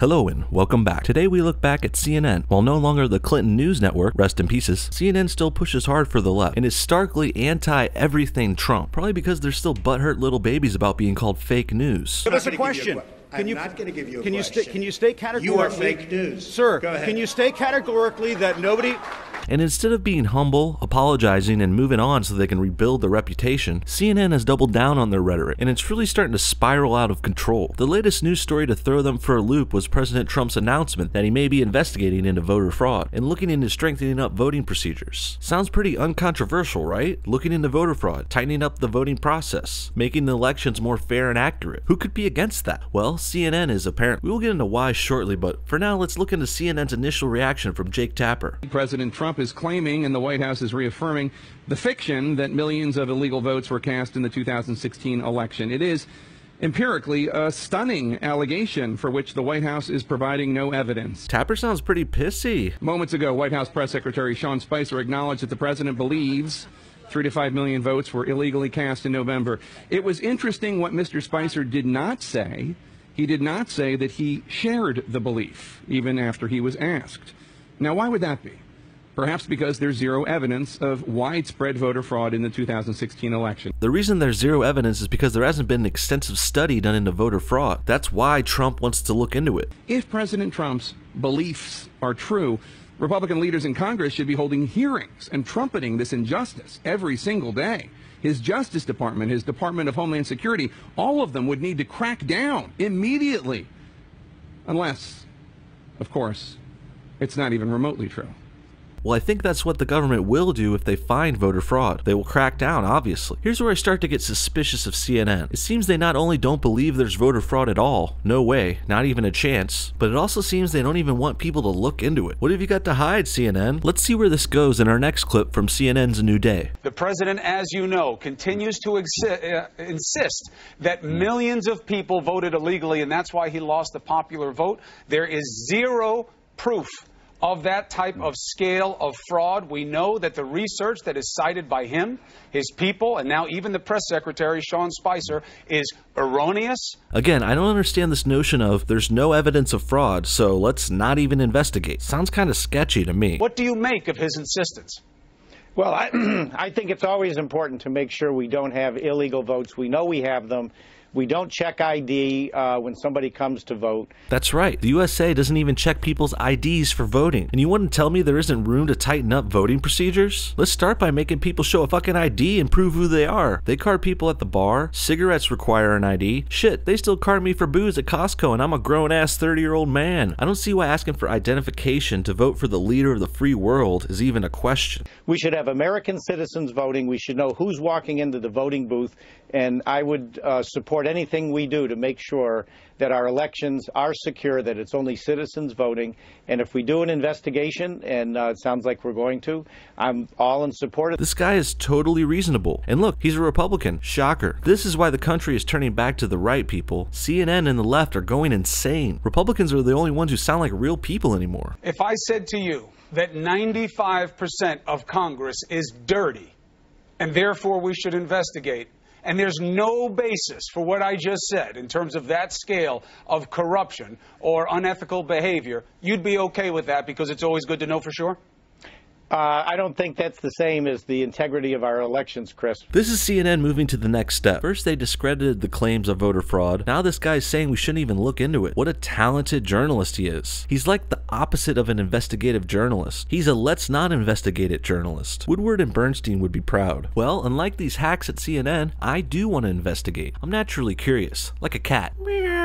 Hello and welcome back. Today we look back at CNN. While no longer the Clinton News Network, rest in pieces, CNN still pushes hard for the left and is starkly anti everything Trump, probably because they're still butthurt little babies about being called fake news. Give us a I'm gonna you question. a que- Can I'm you not gonna give you a can you question. can you state categorically? You are fake news. sir. Go ahead. Can you state categorically that nobody? And instead of being humble, apologizing, and moving on so they can rebuild their reputation, CNN has doubled down on their rhetoric, and it's really starting to spiral out of control. The latest news story to throw them for a loop was President Trump's announcement that he may be investigating into voter fraud and looking into strengthening up voting procedures. Sounds pretty uncontroversial, right? Looking into voter fraud, tightening up the voting process, making the elections more fair and accurate. Who could be against that? Well, CNN is apparent. We will get into why shortly, but for now, let's look into CNN's initial reaction from Jake Tapper. President Trump is claiming, and the White House is reaffirming, the fiction that millions of illegal votes were cast in the 2016 election. It is empirically a stunning allegation for which the White House is providing no evidence. Tapper sounds pretty pissy. Moments ago, White House Press Secretary Sean Spicer acknowledged that the president believes three to five million votes were illegally cast in November. It was interesting what Mr. Spicer did not say. He did not say that he shared the belief, even after he was asked. Now, why would that be? Perhaps because there's zero evidence of widespread voter fraud in the 2016 election. The reason there's zero evidence is because there hasn't been an extensive study done into voter fraud. That's why Trump wants to look into it. If President Trump's beliefs are true, Republican leaders in Congress should be holding hearings and trumpeting this injustice every single day. His Justice Department, his Department of Homeland Security, all of them would need to crack down immediately. Unless, of course, it's not even remotely true. Well, I think that's what the government will do if they find voter fraud. They will crack down, obviously. Here's where I start to get suspicious of CNN. It seems they not only don't believe there's voter fraud at all, no way, not even a chance, but it also seems they don't even want people to look into it. What have you got to hide, CNN? Let's see where this goes in our next clip from CNN's New Day. The president, as you know, continues to uh, insist that millions of people voted illegally, and that's why he lost the popular vote. There is zero proof of that type of scale of fraud. We know that the research that is cited by him, his people, and now even the press secretary, Sean Spicer, is erroneous. Again, I don't understand this notion of there's no evidence of fraud, so let's not even investigate. Sounds kind of sketchy to me. What do you make of his insistence? Well, I, I think it's always important to make sure we don't have illegal votes. We know we have them. We don't check ID uh, when somebody comes to vote. That's right. The USA doesn't even check people's IDs for voting. And you want to tell me there isn't room to tighten up voting procedures? Let's start by making people show a fucking ID and prove who they are. They card people at the bar. Cigarettes require an ID. Shit, they still card me for booze at Costco and I'm a grown ass 30 year old man. I don't see why asking for identification to vote for the leader of the free world is even a question. We should have American citizens voting. We should know who's walking into the voting booth. And I would uh, support anything we do to make sure that our elections are secure, that it's only citizens voting. And if we do an investigation, and uh, it sounds like we're going to, I'm all in support of This guy is totally reasonable. And look, he's a Republican. Shocker. This is why the country is turning back to the right, people. CNN and the left are going insane. Republicans are the only ones who sound like real people anymore. If I said to you that 95% of Congress is dirty and therefore we should investigate, and there's no basis for what I just said in terms of that scale of corruption or unethical behavior, you'd be okay with that because it's always good to know for sure? Uh, I don't think that's the same as the integrity of our elections, Chris. This is CNN moving to the next step. First, they discredited the claims of voter fraud. Now, this guy's saying we shouldn't even look into it. What a talented journalist he is. He's like the opposite of an investigative journalist. He's a let's not investigate it journalist. Woodward and Bernstein would be proud. Well, unlike these hacks at CNN, I do want to investigate. I'm naturally curious, like a cat. Meow.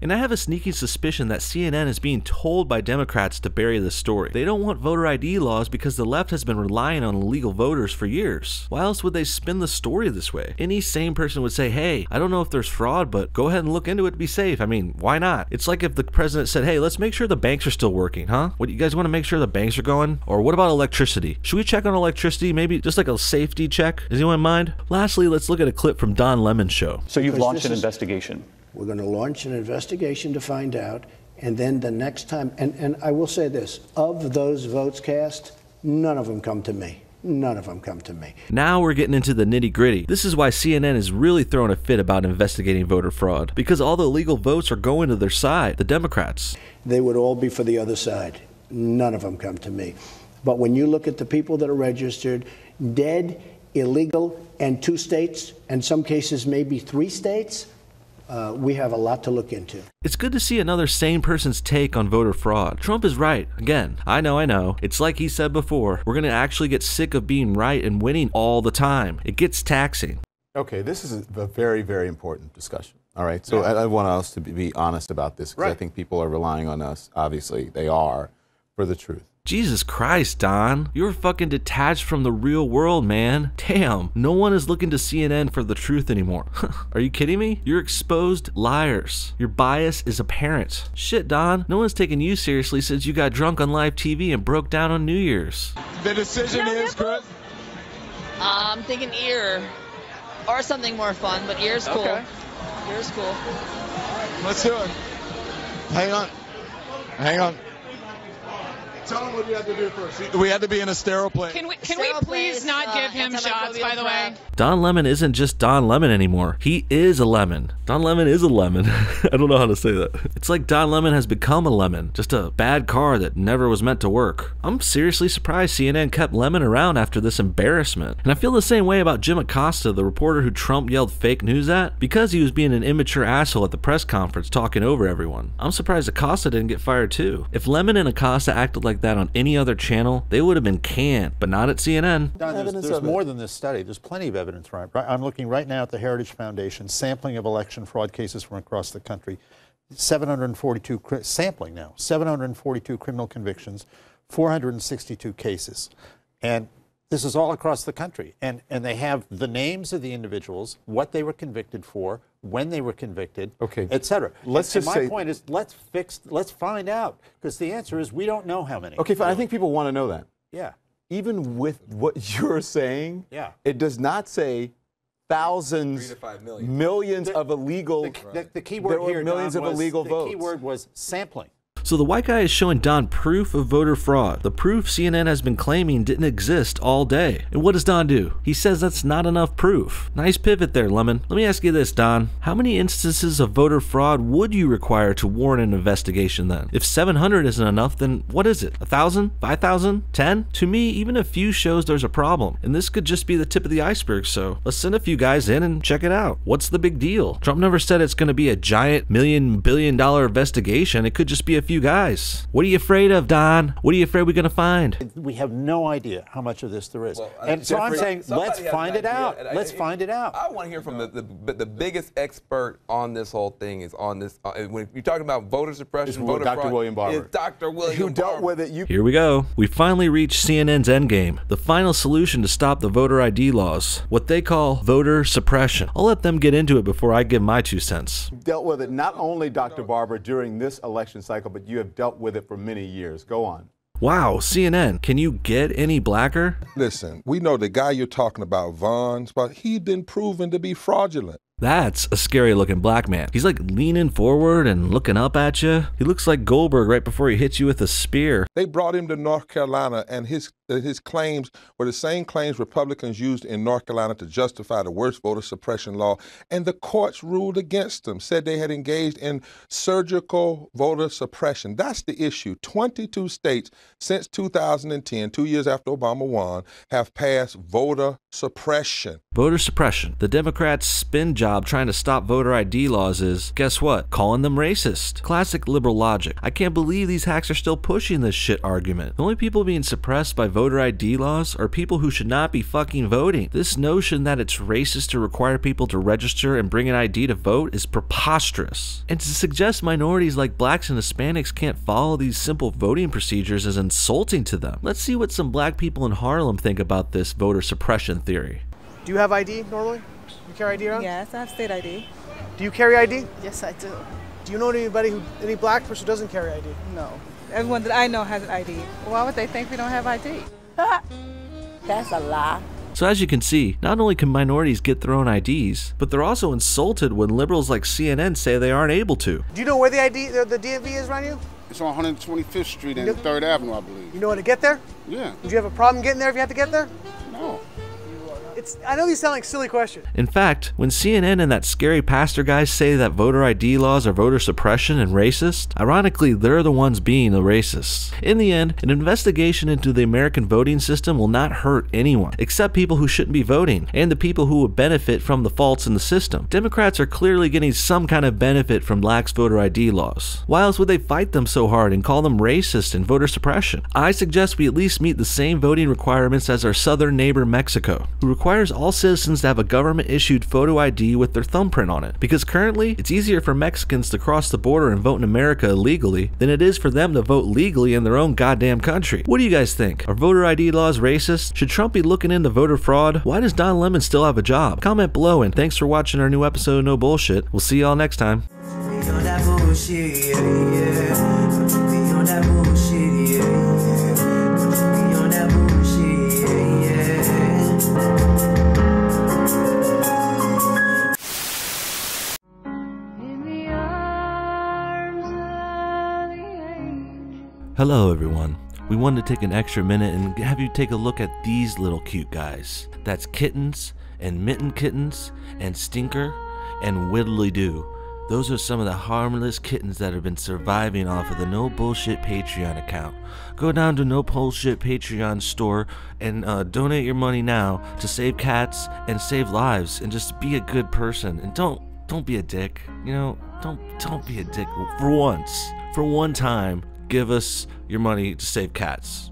And I have a sneaky suspicion that CNN is being told by Democrats to bury this story. They don't want voter ID laws because the left has been relying on illegal voters for years. Why else would they spin the story this way? Any sane person would say, hey, I don't know if there's fraud, but go ahead and look into it to be safe. I mean, why not? It's like if the president said, hey, let's make sure the banks are still working, huh? What, you guys want to make sure the banks are going? Or what about electricity? Should we check on electricity? Maybe just like a safety check? Does anyone mind? Lastly, let's look at a clip from Don Lemon's show. So you've launched an is- investigation. We're going to launch an investigation to find out, and then the next time, and, and I will say this of those votes cast, none of them come to me. none of them come to me. Now we're getting into the nitty gritty. This is why CNN is really throwing a fit about investigating voter fraud, because all the illegal votes are going to their side, the Democrats. They would all be for the other side. None of them come to me. But when you look at the people that are registered, dead, illegal, and two states, and some cases maybe three states, uh, we have a lot to look into. It's good to see another sane person's take on voter fraud. Trump is right. Again, I know, I know. It's like he said before we're going to actually get sick of being right and winning all the time. It gets taxing. Okay, this is a very, very important discussion. All right, so I, I want us to be, be honest about this because I think people are relying on us, obviously, they are, for the truth. Jesus Christ, Don. You're fucking detached from the real world, man. Damn. No one is looking to CNN for the truth anymore. Are you kidding me? You're exposed liars. Your bias is apparent. Shit, Don. No one's taking you seriously since you got drunk on live TV and broke down on New Year's. The decision is, Chris. Uh, I'm thinking ear or something more fun, but ear's cool. Okay. Ear's cool. Let's do it. Hang on. Hang on. Tell them what we have to do first. We had to be in a sterile place. Can we can we please place, not uh, give him shots? By the way. Don Lemon isn't just Don Lemon anymore. He is a lemon. Don Lemon is a lemon. I don't know how to say that. It's like Don Lemon has become a lemon, just a bad car that never was meant to work. I'm seriously surprised CNN kept Lemon around after this embarrassment. And I feel the same way about Jim Acosta, the reporter who Trump yelled fake news at, because he was being an immature asshole at the press conference talking over everyone. I'm surprised Acosta didn't get fired too. If Lemon and Acosta acted like that on any other channel, they would have been canned, but not at CNN. Don, there's, there's of it. more than this study. There's plenty of evidence, right? right? I'm looking right now at the Heritage Foundation sampling of election fraud cases from across the country. 742 cri- sampling now, 742 criminal convictions, 462 cases, and this is all across the country. And and they have the names of the individuals, what they were convicted for, when they were convicted, Okay. et cetera. Let's and, just and my say- point is, let's fix, let's find out, because the answer is we don't know how many. Okay, fine. I think people want to know that. Yeah. Even with what you're saying, Yeah. it does not say thousands, millions of illegal. The, the, the key word there were here, millions Don, of was- illegal the votes. key word was sampling. So the white guy is showing Don proof of voter fraud. The proof CNN has been claiming didn't exist all day. And what does Don do? He says that's not enough proof. Nice pivot there, Lemon. Let me ask you this, Don. How many instances of voter fraud would you require to warrant an investigation then? If 700 isn't enough, then what is it? A thousand? Five thousand? Ten? To me, even a few shows there's a problem. And this could just be the tip of the iceberg, so let's send a few guys in and check it out. What's the big deal? Trump never said it's going to be a giant million billion dollar investigation. It could just be a few guys. What are you afraid of, Don? What are you afraid we're going to find? We have no idea how much of this there is. Well, and so I'm saying, let's find it idea, out. and I- Let's I- find it out. I want to hear from the, the the biggest expert on this whole thing is on this. Uh, when you're talking about voter suppression, It's voter Dr. fraud, William Barber. Is Dr. William who dealt Barber. with it. You Here we go. We finally reached CNN's endgame, the final solution to stop the voter ID laws, what they call voter suppression. I'll let them get into it before I give my two cents. dealt with it not only Dr. Barber during this election cycle, but you have dealt with it for many years. Go on. Wow, CNN, can you get any blacker? Listen, we know the guy you're talking about, Vaughn, but he's been proven to be fraudulent. That's a scary looking black man. He's like leaning forward and looking up at you. He looks like Goldberg right before he hits you with a spear. They brought him to North Carolina, and his uh, his claims were the same claims Republicans used in North Carolina to justify the worst voter suppression law, and the courts ruled against them, said they had engaged in surgical voter suppression. That's the issue. 22 states since 2010, two years after Obama won, have passed voter suppression. Voter suppression. The Democrats' spin job trying to stop voter ID laws is, guess what? Calling them racist. Classic liberal logic. I can't believe these hacks are still pushing this shit argument. The only people being suppressed by voter ID laws are people who should not be fucking voting. This notion that it's racist to require people to register and bring an ID to vote is preposterous. And to suggest minorities like blacks and Hispanics can't follow these simple voting procedures is insulting to them. Let's see what some black people in Harlem think about this voter suppression theory. Do you have ID normally? You carry ID around? yes, I have state ID. Do you carry ID? Yes, I do. Do you know anybody who, any black person who doesn't carry ID? No, everyone that I know has an ID. Why would they think we don't have ID? That's a lie. So as you can see, not only can minorities get their own IDs, but they're also insulted when liberals like CNN say they aren't able to. Do you know where the ID, the, the DMV is around you? It's on 125th Street and Third Avenue, I believe. You know how to get there? Yeah. Would you have a problem getting there if you had to get there? It's. I know these sound like silly questions. In fact, when CNN and that scary pastor guys say that voter ID laws are voter suppression and racist, ironically, they're the ones being the racists. In the end, an investigation into the American voting system will not hurt anyone, except people who shouldn't be voting and the people who would benefit from the faults in the system. Democrats are clearly getting some kind of benefit from lax voter ID laws. Why else would they fight them so hard and call them racist and voter suppression? I suggest we at least meet the same voting requirements as our southern neighbor Mexico, who requires all citizens to have a government issued photo ID with their thumbprint on it. Because currently, it's easier for Mexicans to cross the border and vote in America illegally than it is for them to vote legally in their own goddamn country. What do you guys think? Are voter ID laws racist? Should Trump be looking into voter fraud? Why does Don Lemon still have a job? Comment below and thanks for watching our new episode of No Bullshit. We'll see y'all next time. Hello, everyone. We wanted to take an extra minute and have you take a look at these little cute guys. That's Kittens and Mitten Kittens and Stinker and Whittly Doo. Those are some of the harmless kittens that have been surviving off of the No Bullshit Patreon account. Go down to No Bullshit Patreon store and uh, donate your money now to save cats and save lives and just be a good person and don't don't be a dick. You know, don't don't be a dick for once. For one time, give us your money to save cats.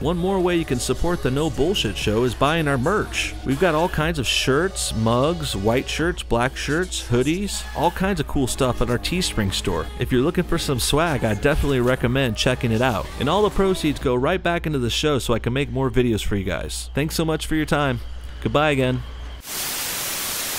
One more way you can support the No Bullshit Show is buying our merch. We've got all kinds of shirts, mugs, white shirts, black shirts, hoodies, all kinds of cool stuff at our Teespring store. If you're looking for some swag, I definitely recommend checking it out. And all the proceeds go right back into the show so I can make more videos for you guys. Thanks so much for your time. Goodbye again.